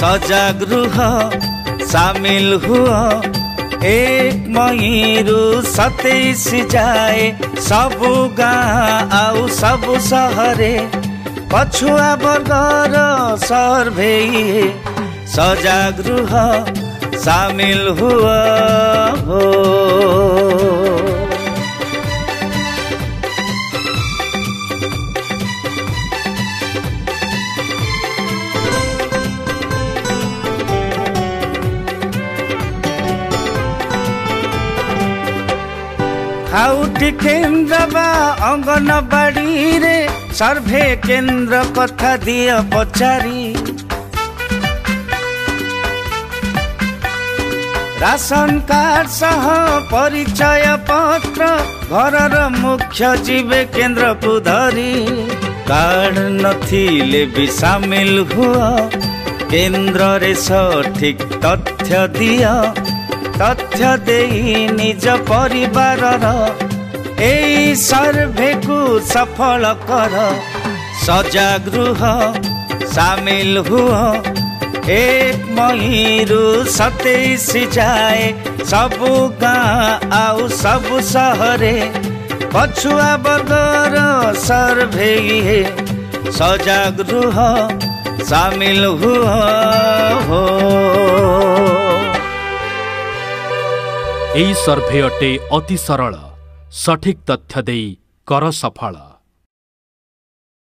सजग रुह शामिल हुआ एक मयरू सतै सिजाए सब गाँ आउ सब सहरे पछुआ वर्ग र सर्भे सजग रुह सामिल हुआ हो हाउट केन्द्र बा अङ्गनबाडी रे सर्भे केन्द्र कथा दिए पचारी राशन कार्ड सह परिचय पत्र घर मुख्य जीवे केन्द्र पुधरी कार्ड नथिले बि सामिल हुआ केन्द्र रे सठिक तथ्य दियो তথ্য দেই নিজ পরিবারর এই সর্ভেকু সফল কর সজাগৃহ সামিল হুয় এক মইরু সতেইশ যায় সবু গাঁ আউ সবু সহরে পছুয়া বর্গর সর্ভে সজাগৃহ সামিল হুয় হো एई सर्भे अटे अति सरल सठिक तथ्य सफल